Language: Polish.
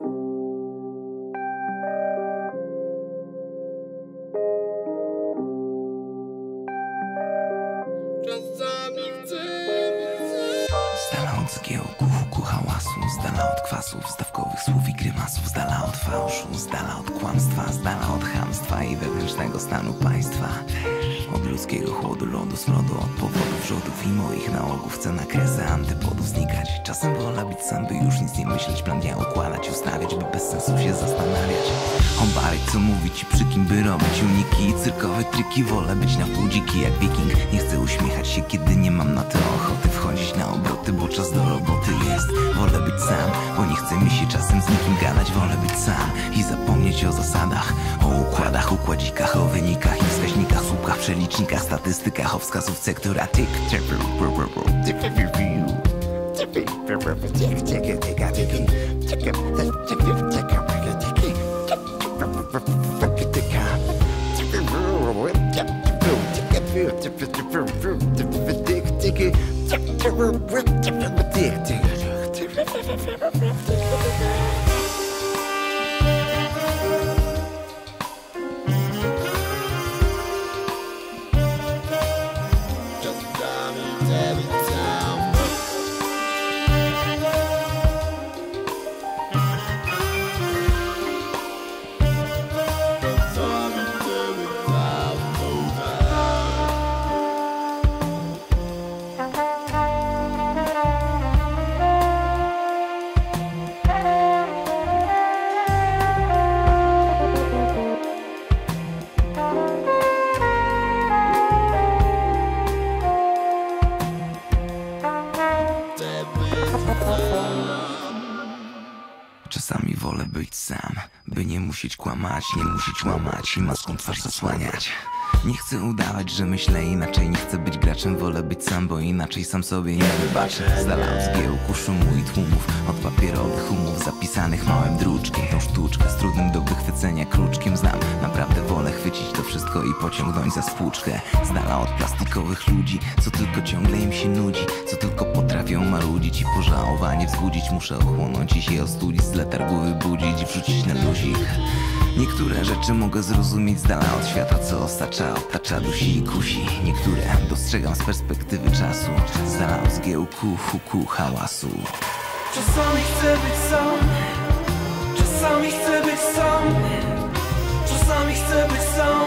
Z zgiełku, huku, hałasu Z dala od kwasów, stawkowych słów i grymasów Z dala od fałszu, z dala od kłamstwa Z dala od chamstwa i wewnętrznego stanu państwa Od ludzkiego chłodu, lodu, smrodu Od powodów, rzodów i moich nałogów. Chcę na kresę antypodów znikać. Czasem wolę być sam, by już nic nie myśleć. Plan dnia układać, ustawiać, by bez sensu się zastanawiać. Ombary, co mówić i przy kim by robić Uniki. I cyrkowe triki Wolę być na pół dziki jak wiking. Nie się, kiedy nie mam na to ochoty Wchodzić na obroty, bo czas do roboty jest Wolę być sam, bo nie chce mi się czasem z nikim gadać Wolę być sam i zapomnieć o zasadach O układach, układzikach, o wynikach i wskaźnikach Słupkach, przelicznikach, statystykach O wskazówce, która tyk, Türkiye. Czasami wolę być sam, by nie musieć kłamać, nie musieć łamać i maską twarz zasłaniać. Nie chcę udawać, że myślę inaczej, nie chcę być graczem, wolę być sam, bo inaczej sam sobie nie wybaczę. Z dala od zgiełku, szumu i tłumów, od papierowych umów zapisanych małym druczkiem. Tą sztuczkę z trudnym do wychwycenia kruczkiem znam. Naprawdę wolę chwycić to wszystko i pociągnąć za spłuczkę. Z dala od plastikowych ludzi, co tylko ciągle im się nudzi, co tylko potrafią marudzić i pożałowanie wzbudzić. Muszę ochłonąć i się ostudzić, z letargu wybudzić i wrzucić na luzik. Niektóre rzeczy mogę zrozumieć z dala od świata, co ostacza, otacza, dusi i kusi. Niektóre dostrzegam z perspektywy czasu, z dala od zgiełku, huku, hałasu. Czasami chcę być sam Czasami chcę być sam Czasami chcę być sam